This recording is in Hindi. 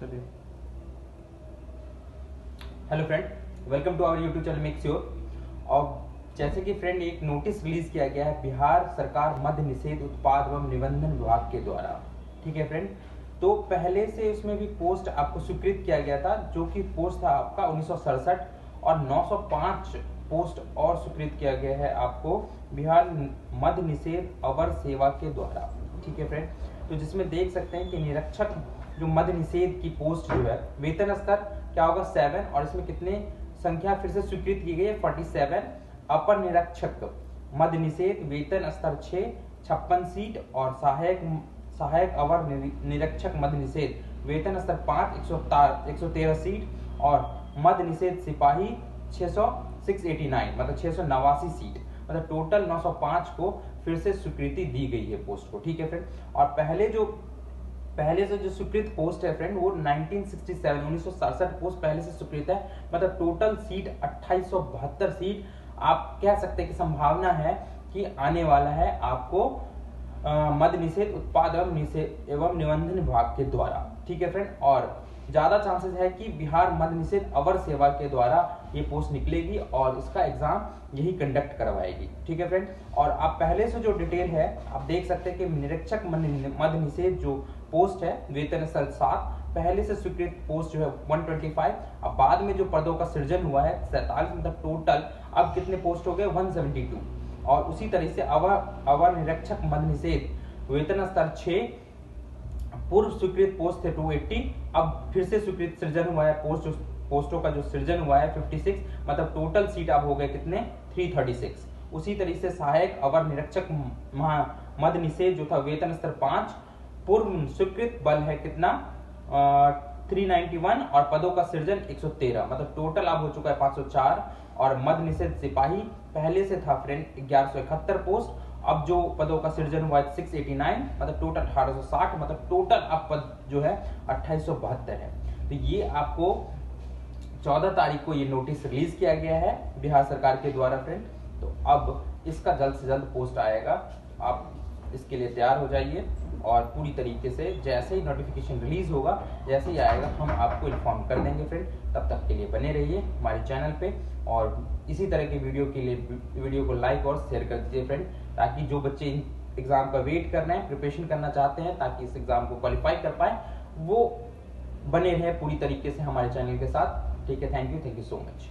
चलिए। Hello friend welcome to our YouTube channel make sure और जैसे कि फ्रेंड एक नोटिस रिलीज़ किया गया है बिहार सरकार मध्य निषेध उत्पाद एवं निबंधन विभाग के द्वारा। ठीक है फ्रेंड तो पहले से उसमें भी पोस्ट आपको स्वीकृत किया गया था, जो कि पोस्ट था आपका उन्नीस सौ सड़सठ और 905 पोस्ट और स्वीकृत किया गया है आपको बिहार मध्य निषेध अवर सेवा के द्वारा। ठीक है फ्रेंड तो जिसमें देख सकते हैं कि निरीक्षक जो मध्य निषेध की पोस्ट जो है, वेतन स्तर क्या होगा? सेवन और इसमें कितने संख्या फिर से स्वीकृत की गई है? फोर्टी सेवन अपर निरीक्षक मध्य निषेध, वेतन स्तर छप्पन सीट और सहायक सहायक अवर निरीक्षक मध्य निषेध। वेतन स्तर पाँच, एक सौ तेरह सीट और मध्य निषेध सिपाही छह सौ सिक्स एटी नाइन मतलब छह सौ नवासी सीट मतलब टोटल 905 को फिर से स्वीकृति दी गई है पोस्ट को, ठीक है फ्रेंड और पहले जो पहले से जो स्वीकृत पोस्ट है फ्रेंड वो 1967 1967 पोस्ट पहले से स्वीकृत है। मतलब टोटल सीट अट्ठाईस सीट आप कह सकते हैं कि संभावना है कि आने वाला है आपको मद निषेध, उत्पाद एवं निषेध एवं निबंधन विभाग के द्वारा। ठीक है फ्रेंड और ज़्यादा चांसेस है कि बिहार मध्य निषेध अवर सेवा के द्वारा ये पोस्ट निकलेगी और इसका एग्ज़ाम यही कंडक्ट करवाएगी। ठीक है फ्रेंड और आप पहले से जो डिटेल है, आप देख सकते हैं कि निरीक्षक मध्य निषेध जो पोस्ट है, वेतन स्तर सात, पहले से स्वीकृत पोस्ट जो है 125 अब बाद में जो पदों का सृजन हुआ है, सैतालीस मतलब टोटल अब कितने पोस्ट हो गए? 172 और उसी तरह से अवर अवर निरीक्षक मध्य निषेध, वेतन स्तर छह पूर्व स्वीकृत पोस्ट थे 280 अब फिर से स्वीकृत सृजन हुआ है, पोस्ट पोस्टों का जो सृजन हुआ है 56 मतलब टोटल सीट अब हो गए कितने? 336 उसी तरीके से सहायक, अवर निरीक्षक मध्य निषेध जो था, वेतन स्तर पाँच, पूर्व स्वीकृत बल है कितना? नाइनटी वन और पदों का सृजन 113 मतलब टोटल अब हो चुका है 504 और मध्य निषेध सिपाही पहले से था फ्रेंड ग्यारह पोस्ट अब जो पदों का सृजन हुआ है 689 मतलब टोटल 1860 मतलब टोटल अब पद जो है अट्ठाईस है। तो ये आपको 14 तारीख को ये नोटिस रिलीज़ किया गया है बिहार सरकार के द्वारा फ्रेंड तो अब इसका जल्द से जल्द पोस्ट आएगा। आप इसके लिए तैयार हो जाइए और पूरी तरीके से जैसे ही नोटिफिकेशन रिलीज़ होगा, जैसे ही आएगा, हम आपको इन्फॉर्म कर देंगे फ्रेंड तब तक के लिए बने रहिए हमारे चैनल पे और इसी तरह के वीडियो के लिए वीडियो को लाइक और शेयर कर दीजिए फ्रेंड ताकि जो बच्चे एग्ज़ाम का वेट कर रहे हैं प्रिपरेशन करना चाहते हैं, ताकि इस एग्ज़ाम को क्वालिफाई कर पाए, वो बने रहे पूरी तरीके से हमारे चैनल के साथ। ठीक है thank you thank you so much